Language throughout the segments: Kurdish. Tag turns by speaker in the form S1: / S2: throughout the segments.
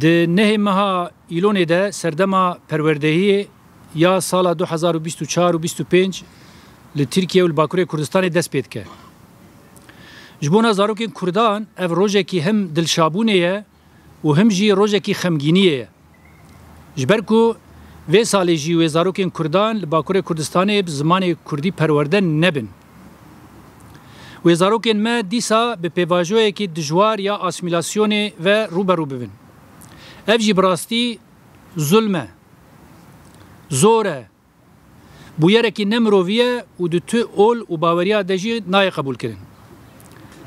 S1: Di nehê meha Îlonê de serdema perwerdehiyê ya sala du hezar û bîst û çar û bîst û pênc li Tirkiye û li Bakurê Kurdistanê dest pê dike. Ji bona zarokên Kurdan ev rojekî him dilşabûnê ye û him jî rojekî xemgîniyê ye. Ji ber ku vê salê jî wê zarokên Kurdan li Bakurê Kurdistanê bi zimanê Kurdî perwerde nebin. Wê zarokên me dîsa bi pêvajoyekî dijwar ya asmîlasyonê ve rûberû bibin. Ev jî bi rastî zulm e. Zor e. bûyerekî ne mirovî ye û di tu ol û baweriya de jî nayê qebûlkirin.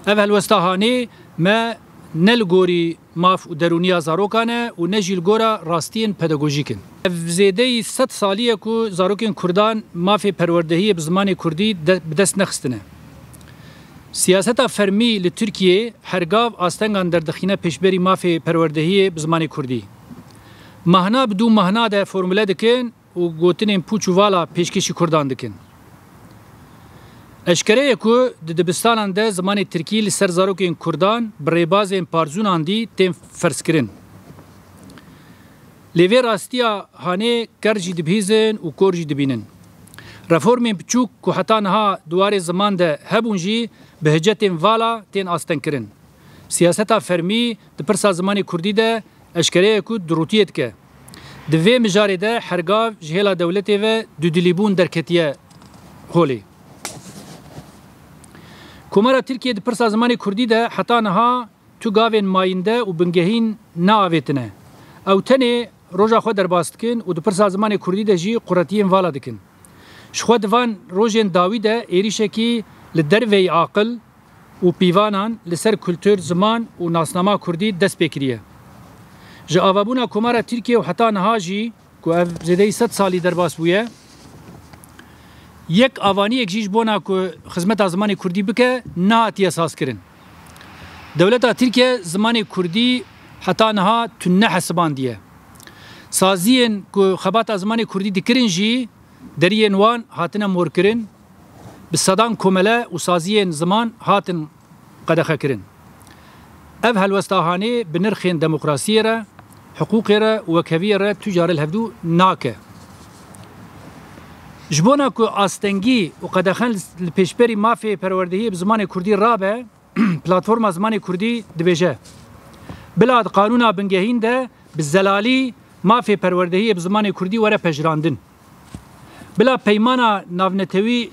S1: Ev helwesta hanê me ne li gorî maf û derûniya zarokan e û ne jî li gora rastiyên pedagojîk in. Ev zêdeyî sed salî ye ku zarokên kurdan mafê perwerdehiyê bi zimanê kurdî bi dest nexistine. Siyaseta fermî li Tirkiyê hergav astengan derdixîne pêşberî mafê perwerdehiyê bi zimanê kurdî. Mahna bi dû mahna de formule dikin û gotinên pûç û vala pêşkêşî kurdan dikin. Eşkere ye ku di dibistanan de zimanê tirkî li ser zarokên kurdan bi rêbazên parzûnandî tên ferzkirin. Lê vê rastiya hanê ker jî dibihîzin û kor jî dibînin. Reformên biçûk ku heta niha di warê ziman de hebûn jî bi hicetên vala tên astengkirin. Siyaseta fermî di pirsa zimanê kurdî de Eşkereye ku dirûtiyê dike. Di vê mijarê de Hergav ji hêla dewletê ve dudilîbûn derketiye holê. Komara Tirkiyê di pirsa zimanê kurdî de heta niha tu gavên mayinde û bingehîn neavêtine. Ew tenê roja xwe derbas dikin û di pirsa zimanê kurdî de jî quretiyên vala dikin. Ji xwe di van rojên dawî de êrîşekî li derveyî aqil, û pîvanan li ser kultur, ziman û nasnama kurdî dest pê kiriye. Ji avabûna Komara Tirkiye û heta niha jî ku ev zêdeyî sed salî derbas bûye, yek avaniyek jî ji bona ku xizmeta zimanê kurdî bike nehatiye sazkirin. Dewleta Tirkiye zimanê kurdî heta niha tund nehesibandiye. Saziyên ku xebata zimanê kurdî dikirin jî deriyên wan hatine morkirin. bi sedan komele û saziyên ziman hatin qedexekirin. Ev helwesta hanê bi nirxên demokrasiyê re, hiqûqê re û wekheviyê re tu carê li hev dû nake. Ji bona ku astengî û qedexan li pêşberî mafê perwerdehiyê bi zimanê kurdî rabe, Platforma Zimanê Kurdî dibêje, Bila di qanûna bingehîn de bi zelalî mafê perwerdehiyê bi zimanê kurdî were pejirandin. Bila Peymana Navnetewî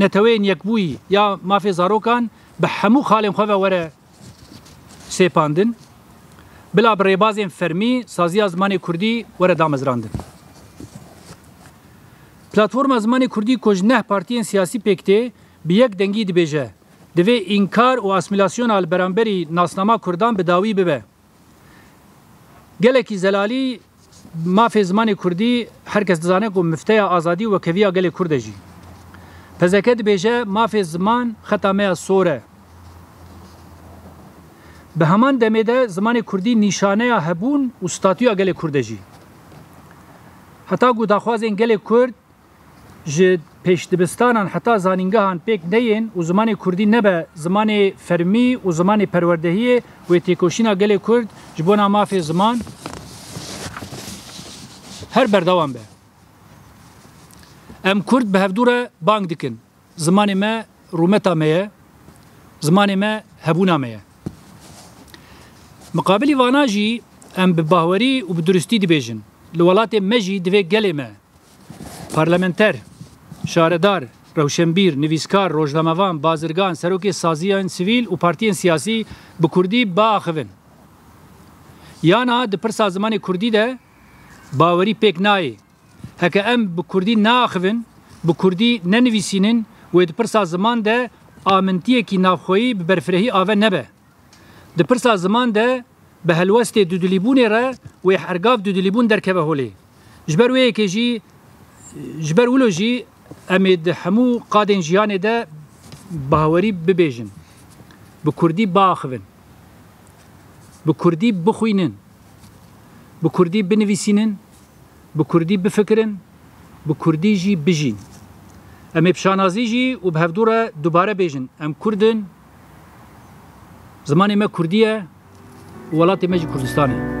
S1: Neteweyên Yekbûyî ya Mafê Zarokan bi hemû xalên xwe ve were sêpandin. Bila bi rêbazên fermî saziya zimanê kurdî were damezrandin. Platforma Zimanê Kurdî ku ji neh partiyên siyasî pêk tê, bi yek dengî dibêje, Divê înkar û asmîlasyona li beramberî nasnama kurdan bi dawî bibe. Gelekî zelalî mafê zimanê kurdî her kes dizane ku mifteya azadî û wekeviya gelê kurd e jî. Pezeke dibêje mafê ziman xeta me ya sor e. Bi heman demê de zimanê kurdî nîşaneya hebûn û statuya gelê kurd e jî. Heta ku daxwazên gelê kurd ji pêşdibistanan heta zanîngehan pêk neyên û zimanê kurdî nebe zimanê fermî û zimanê perwerdehiyê wê têkoşîna gelê Kurd ji bona mafê ziman her berdewam be. Em Kurd bi hevdû re bang dikin. Zimanê me rûmeta me ye, zimanê me hebûna me ye. Miqabilî vana jî em bi bahwerî û bi duristî dibêjin, li welatê me jî divê gelê me parlamenter, şaredar, rewşenbîr, nivîskar, rojnamevan, bazirgan, serokê saziyên sivîl û partiyên siyasî bi kurdî biaxivin. Yana di pirsa zimanê kurdî de bawerî pêk nayê. Heke em bi kurdî neaxivin, bi kurdî nenivîsînin wê di pirsa ziman de amintiyekî navxweyî bi berfirehî ave nebe. Di pirsa ziman de bi helwestê dudilîbûnê re wê hergav dudilîbûn derkeve holê. Ji ber wê yekê jî ji ber wilo jî em ê di hemû qadên jiyanê de bawerî bibêjin, bi kurdî biaxivin, bi kurdî bixwînin, bi kurdî binivîsînin, Bi kurdî bifikirin, bi kurdî jî bijîn. Em ê bi şanazî jî û bi hevdû re dubare bêjin, Em kurd in, zimanê me kurdî ye û welatê me jî Kurdistan e.